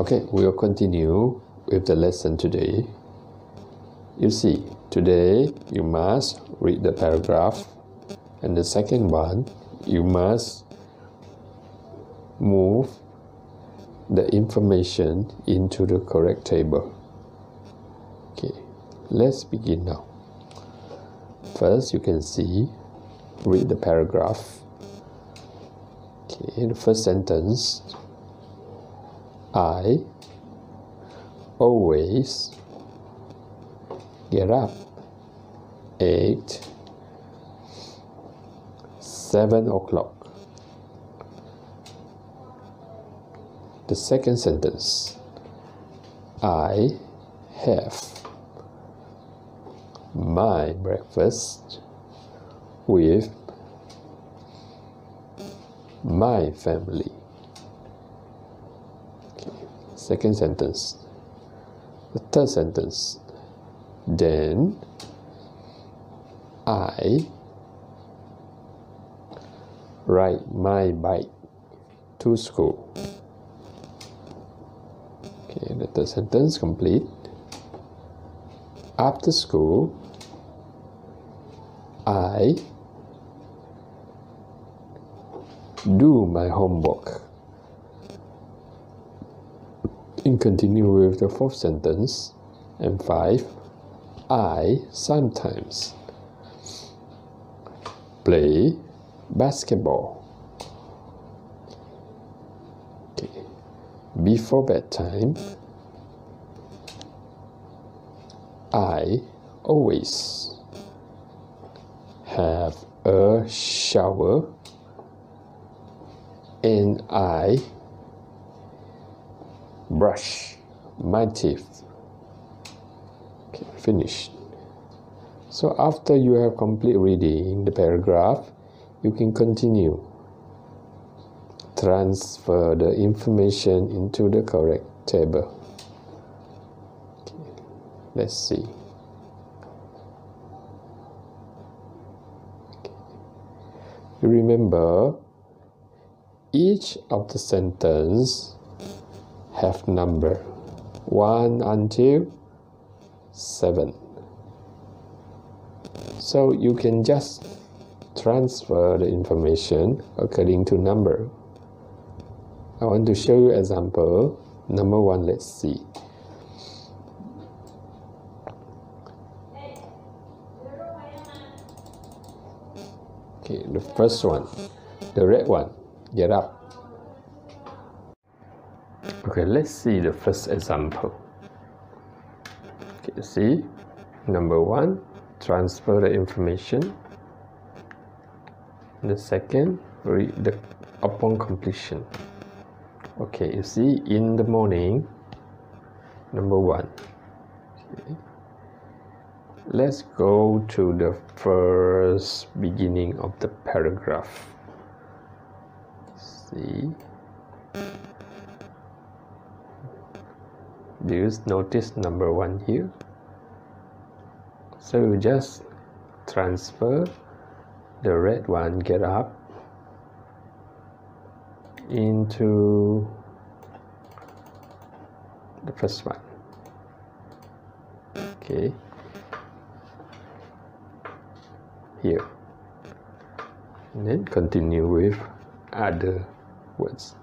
Okay, we'll continue with the lesson today. You see, today you must read the paragraph, and the second one, you must move the information into the correct table. Okay, let's begin now. First, you can see, read the paragraph. Okay, the first sentence I always get up at 7 o'clock. The second sentence I have my breakfast with my family. Second sentence. The third sentence. Then I ride my bike to school. Okay, the third sentence complete. After school, I do my homework. And continue with the fourth sentence. And five, I sometimes play basketball. Okay. Before bedtime, I always have a shower and I brush my teeth. Okay, finished. So after you have complete reading the paragraph, you can continue. Transfer the information into the correct table. Okay, let's see. Okay. Remember, each of the sentence have number 1 until 7 so you can just transfer the information according to number. I want to show you example number 1 let's see. Okay the first one the red one. Get up okay let's see the first example. Okay see number one transfer the information. The second read the upon completion. Okay you see in the morning number one. Okay. let's go to the first beginning of the paragraph. See notice number one here? So you just transfer the red one get up into the first one. Okay. Here. And then continue with other words